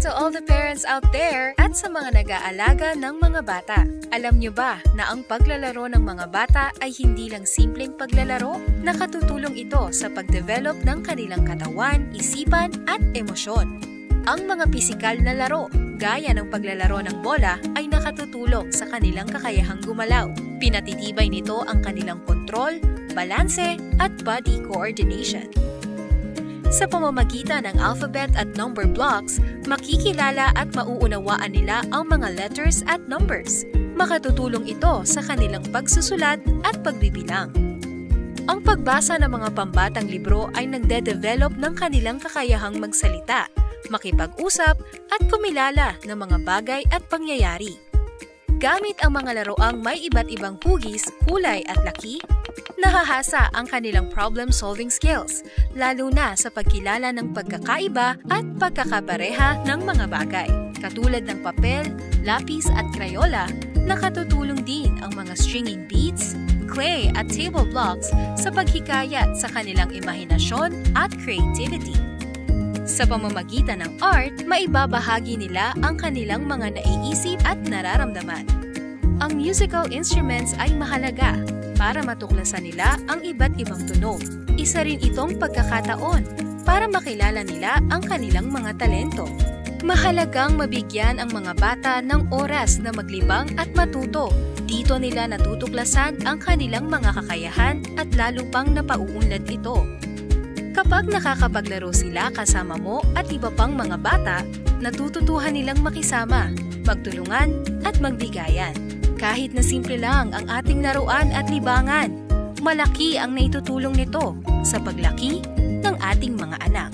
to all the parents out there at sa mga nag-aalaga ng mga bata. Alam nyo ba na ang paglalaro ng mga bata ay hindi lang simpleng paglalaro? Nakatutulong ito sa pagdevelop ng kanilang katawan, isipan at emosyon. Ang mga pisikal na laro, gaya ng paglalaro ng bola, ay nakatutulong sa kanilang kakayahang gumalaw. Pinatitibay nito ang kanilang kontrol, balanse at body coordination. Sa pamamagitan ng alphabet at number blocks, makikilala at mauunawaan nila ang mga letters at numbers. Makatutulong ito sa kanilang pagsusulat at pagbibilang. Ang pagbasa ng mga pambatang libro ay nagde-develop ng kanilang kakayahang magsalita, makipag-usap at kumilala ng mga bagay at pangyayari. Gamit ang mga laroang may iba't ibang hugis, kulay at laki, nahahasa ang kanilang problem-solving skills, lalo na sa pagkilala ng pagkakaiba at pagkakapareha ng mga bagay. Katulad ng papel, lapis at crayola, nakatutulong din ang mga stringing beads, clay at table blocks sa paghikayat sa kanilang imahinasyon at creativity. Sa pamamagitan ng art, maibabahagi nila ang kanilang mga naiisip at nararamdaman. Ang musical instruments ay mahalaga para matuklasan nila ang iba't ibang tunog. Isa rin itong pagkakataon para makilala nila ang kanilang mga talento. Mahalagang mabigyan ang mga bata ng oras na maglibang at matuto. Dito nila natutuklasan ang kanilang mga kakayahan at lalo pang napauunlad ito. Kapag nakakapaglaro sila kasama mo at iba pang mga bata, natututuhan nilang makisama, magtulungan at magbigayan. Kahit na simple lang ang ating laruan at libangan, malaki ang naitutulong nito sa paglaki ng ating mga anak.